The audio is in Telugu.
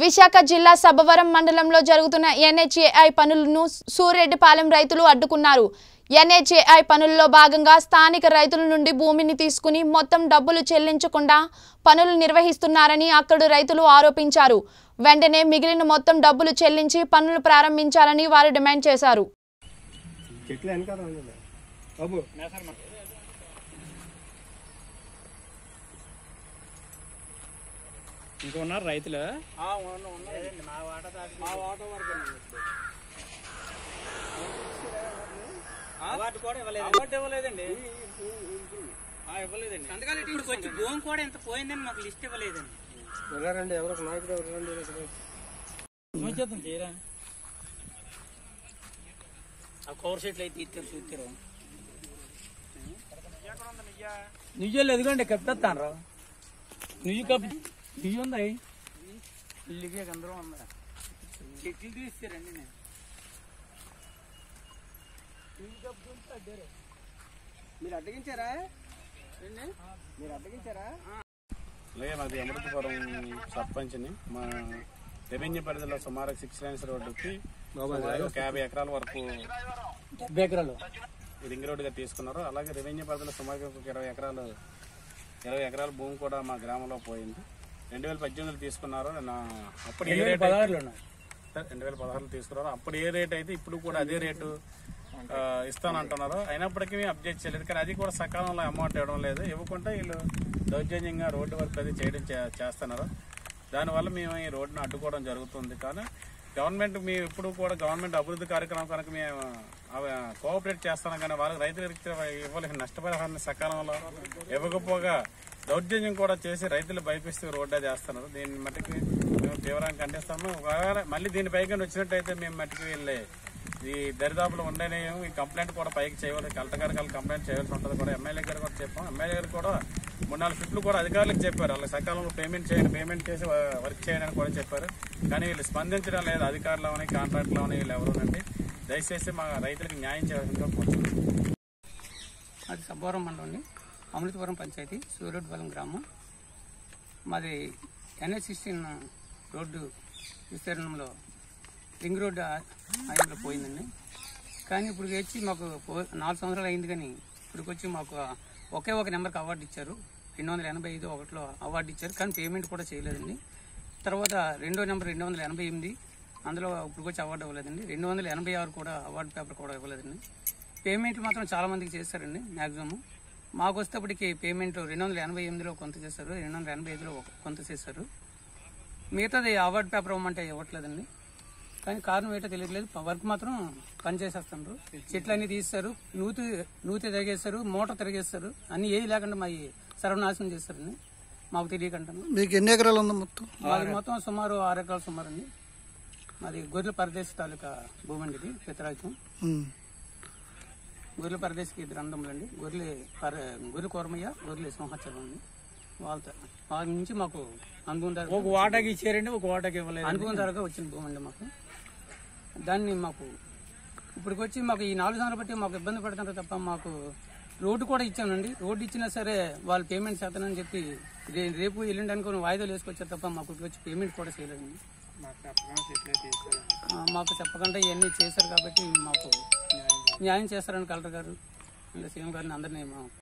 విశాఖ జిల్లా సబవరం మండలంలో జరుగుతున్న ఎన్హెచ్ఏఐ పనులను సూరెడ్డిపాలెం రైతులు అడ్డుకున్నారు. ఎన్హెచ్ఏఐ పనుల్లో భాగంగా స్థానిక రైతుల నుండి భూమిని తీసుకుని మొత్తం డబ్బులు చెల్లించకుండా పనులు నిర్వహిస్తున్నారని అక్కడి రైతులు ఆరోపించారు. వెంటనే మిగిలిన మొత్తం డబ్బులు చెల్లించి పనులు ప్రారంభించాలని వారు డిమాండ్ చేశారు. చెట్లు వెనకాల ఉంది బాబు ఇంకా ఉన్నారు. రైతులు అవార్డు కూడా ఇవ్వలేదు అవార్డు ఇవ్వలేదండి. ఆ, ఇవ్వలేదండి. ఇప్పుడు వచ్చి భూమి కూడా ఎంత పోయిందని మాకు లిస్ట్ ఇవ్వలేదండి. ఎవరు నాయకుడు చేయరా? ఆ కవర్ షీట్లు అయితే ఇచ్చారు చూస్తారు. నువ్వు ఎదుగుండి కప్పిస్తాను నువ్వు కప్పి నువ్వు ఉంది ఇల్లుకి అందరూ ఉందా. చెట్లు తీస్తారండి నేను. మీరు అడ్డగించారా? మీరు అడ్డగించారా? అలాగే మాది అమృతపురం సర్పంచ్ని మా రెవెన్యూ పరిధిలో సుమారు సిక్స్ లైన్స్ రోడ్డుకి ఒక యాభై ఎకరాల వరకు బేకరాలు ఈ రింగ్ రోడ్డుగా తీసుకున్నారు. అలాగే రెవెన్యూ పరిధిలో సుమారు ఒక ఇరవై ఎకరాలు ఇరవై ఎకరాల భూమి కూడా మా గ్రామంలో పోయింది. రెండు వేల పద్దెనిమిదిలో తీసుకున్నారు నా అప్పుడు ఏ రేట్ రెండు వేల పదహారులో తీసుకున్నారు అప్పుడు ఏ రేట్ అయితే ఇప్పుడు కూడా అదే రేటు ఇస్తానంటున్నారు అయినప్పటికీ మేము అప్డేట్ చేయలేదు. కానీ అది కూడా సకాలంలో అమౌంట్ ఇవ్వడం లేదు. ఇవ్వకుండా వీళ్ళు దౌర్జన్యంగా రోడ్డు వర్క్ అది చేయడం చేస్తున్నారు. దానివల్ల మేము ఈ రోడ్డును అడ్డుకోవడం జరుగుతుంది. కానీ గవర్నమెంట్ మేము ఇప్పుడు కూడా గవర్నమెంట్ అభివృద్ధి కార్యక్రమం కనుక మేము కోఆపరేట్ చేస్తున్నాం కానీ వాళ్ళకి రైతులకు ఇవ్వలేని నష్టపరిహారాన్ని సకాలంలో ఇవ్వకపోగా దౌర్జన్యం కూడా చేసి రైతులు భయపిస్తూ రోడ్డా చేస్తున్నారు. దీన్ని మట్టికి మేము తీవ్రంగా ఖండిస్తాము. ఒకవేళ మళ్ళీ దీని పైకి వచ్చినట్టయితే మేము మట్టికి వెళ్ళే ఈ దరిదాపులు ఉండనే ఈ కంప్లైంట్ కూడా పైకి చేయవలసి కలెక్టర్ గారికి కంప్లైంట్ చేయాల్సి ఉంటుంది కూడా. ఎమ్మెల్యే గారు కూడా చెప్పాం. ఎమ్మెల్యే గారు కూడా మూడు నాలుగు ఫిట్లు కూడా అధికారులకు చెప్పారు. వాళ్ళకి సకాలంలో పేమెంట్ చేయండి పేమెంట్ చేసి వర్క్ చేయండి అని కూడా చెప్పారు. కానీ వీళ్ళు స్పందించడం లేదు. అధికారులు అవని కాంట్రాక్టులు అవని వీళ్ళు ఎవరునండి దయచేసి మా రైతులకు న్యాయం చేయాల్సిందిగా కోరుతున్నాను అది సబ్బోరం మండలం అమృతపురం పంచాయతీ సూర్యుడిపాలెం గ్రామం. మాది ఎన్హెచ్ సిక్స్టీన్ రోడ్డు విస్తీర్ణంలో రింగ్ రోడ్డు ఆయనలో పోయిందండి. కానీ ఇప్పుడు వచ్చి మాకు నాలుగు సంవత్సరాలు అయింది కానీ ఇప్పటికొచ్చి వచ్చి మాకు ఒకే ఒక నెంబర్కి అవార్డు ఇచ్చారు. రెండు వందల ఎనభై ఐదు ఒకటిలో అవార్డు ఇచ్చారు. కానీ పేమెంట్ కూడా చేయలేదండి. తర్వాత రెండో నెంబర్ రెండు వందల ఎనభై ఎనిమిది అందులో ఇప్పుడు వచ్చి అవార్డు ఇవ్వలేదండి. రెండు వందల ఎనభై ఆరు కూడా అవార్డు పేపర్ కూడా ఇవ్వలేదండి. పేమెంట్ మాత్రం చాలామందికి చేస్తారండి మ్యాక్సిమం మాకు వచ్చేటప్పటికి పేమెంట్ రెండు వందల ఎనభై ఎనిమిదిలో కొంత చేశారు రెండు వందల ఎనభై ఐదులో కొంత చేశారు. మిగతాది అవార్డు పేపర్ ఇవ్వమంటే ఇవ్వట్లేదండి. కానీ కారణం ఏంటో తెలియట్లేదు. వర్క్ మాత్రం పని చేసేస్తున్నారు చెట్లు అన్ని తీస్తారు నూతి నూతి తిరిగేస్తారు మోటార్ తిరిగేస్తారు అన్ని ఏది లేకుండా మా సర్వనాశనం చేస్తారండి మాకు తెలియకంటాను మీకు ఎన్ని ఎకరాలు ఉంది మొత్తం? మాది మొత్తం సుమారు ఆరు ఎకరాలు సుమారు అండి మాది గొర్రెల పరదేశ్ తాలూకా భూమి అండి ఇది పితరాజ్యం. గొర్రెల పరదేశ్కి ఇద్దరు అందములండి గొర్రెల పర గొర్రెల కోరమయ్య గొర్రెల సింహాచలం అండి వాళ్ళతో వాళ్ళ నుంచి మాకు అనుభవం ఒక వాటాకి ఇచ్చారండి ఒక వాటాకి ఇవ్వలేదు అనుభవం ధరగా వచ్చిన భూమి అండి మాకు. దాన్ని మాకు ఇప్పటికి వచ్చి మాకు ఈ నాలుగు సంవత్సరాలు బట్టి మాకు ఇబ్బంది పడుతున్నారు తప్ప మాకు రోడ్డు కూడా ఇచ్చానండి రోడ్డు ఇచ్చినా సరే వాళ్ళు పేమెంట్ చేస్తానని చెప్పి రేపు ఎల్లుండి అనుకుని వాయిదాలు వేసుకొచ్చారు తప్ప మాకు వచ్చి పేమెంట్ కూడా చేయలేదండి. మాకు చెప్పకుండా ఇవన్నీ చేశారు కాబట్టి మాకు న్యాయం చేస్తారని కలెక్టర్ గారు సీఎం గారిని అందరినీ